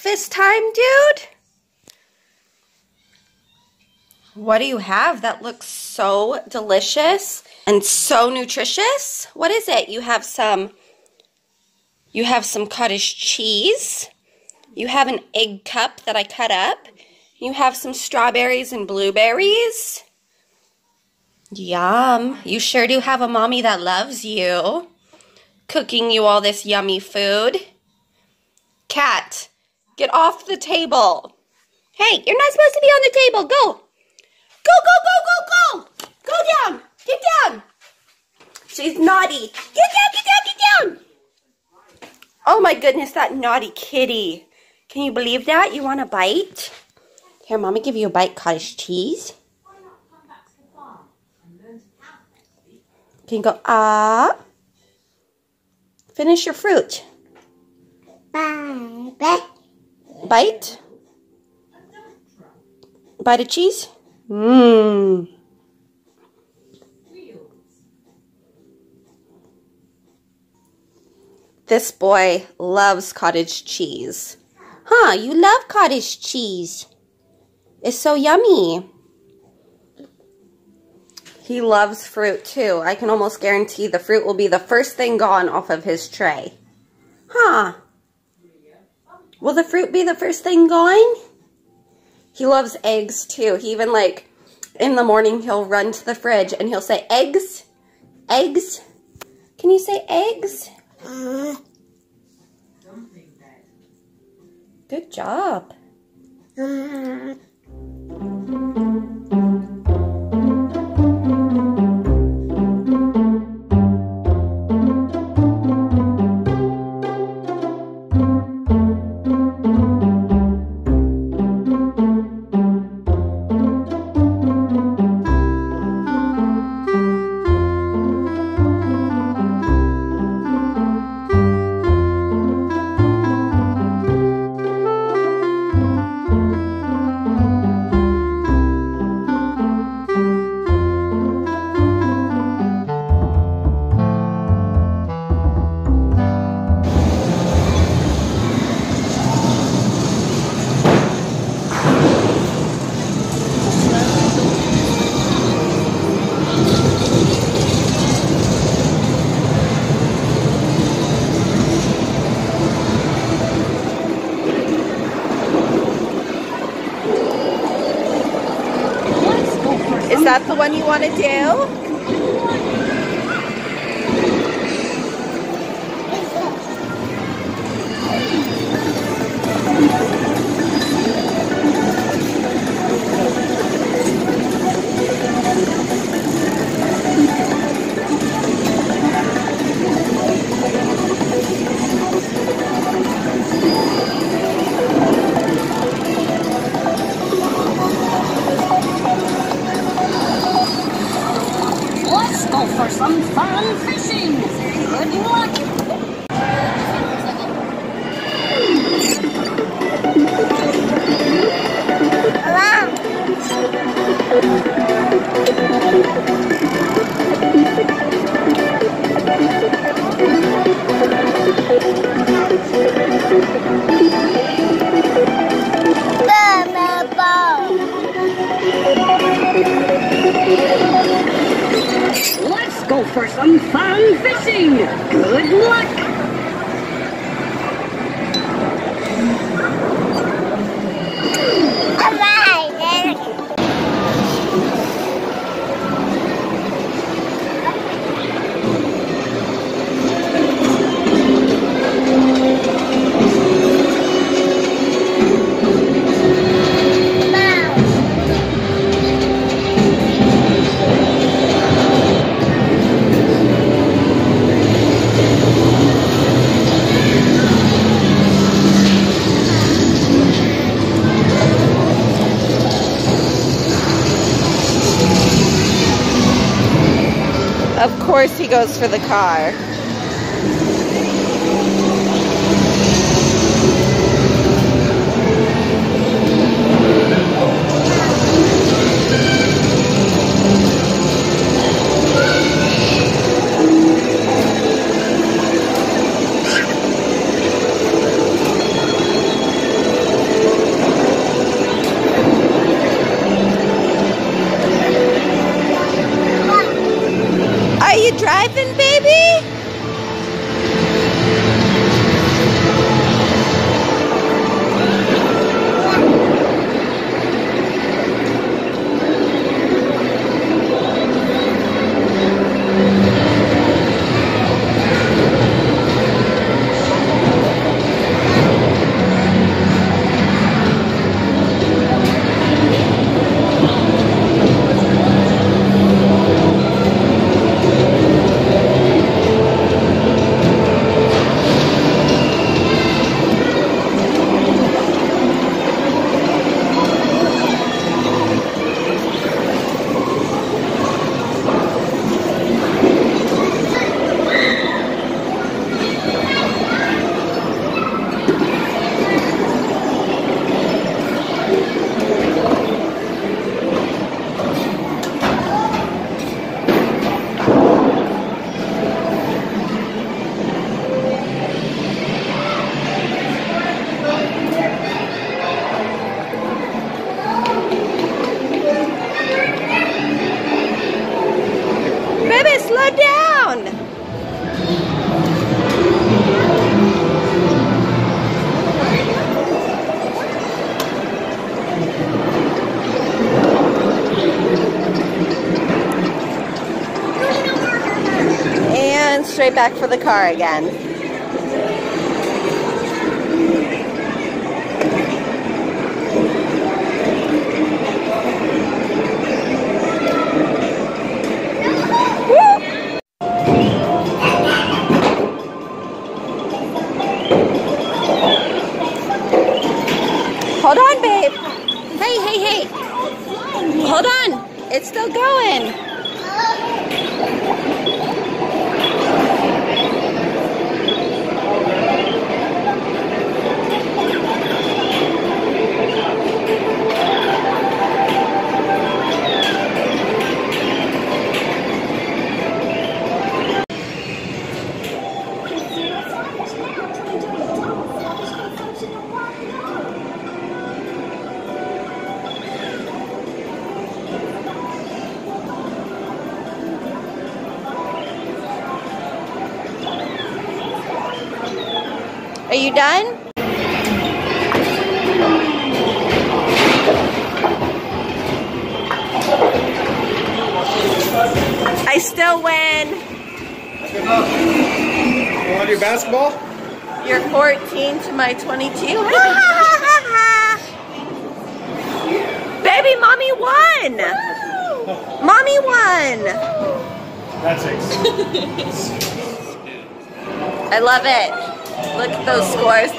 this time, dude? What do you have that looks so delicious and so nutritious? What is it? You have some you have some cottage cheese. You have an egg cup that I cut up. You have some strawberries and blueberries. Yum. You sure do have a mommy that loves you. Cooking you all this yummy food. Cat, get off the table. Hey, you're not supposed to be on the table. Go. Go, go, go, go, go. Go down. Get down. She's naughty. Get down, get down, get down. Oh my goodness, that naughty kitty. Can you believe that? You want a bite? Here, mommy give you a bite cottage cheese. Can you go, ah? Finish your fruit. Bye. Bye. Bite? Bite of cheese? Mmm. This boy loves cottage cheese. Huh, you love cottage cheese. It's so yummy. He loves fruit too. I can almost guarantee the fruit will be the first thing gone off of his tray. Huh. Will the fruit be the first thing going? He loves eggs too. He even like, in the morning, he'll run to the fridge and he'll say, eggs, eggs. Can you say eggs? Mm-hmm. Good job. Mm-hmm. That the one you want to do? Let's for some fun fishing. Good luck. Let's Good luck. Course he goes for the car. Driving, baby? And straight back for the car again. Are you done? I still win. You want do basketball? You're 14 to my 22. Baby, mommy won. Mommy won. That's it. I love it. Look at those scores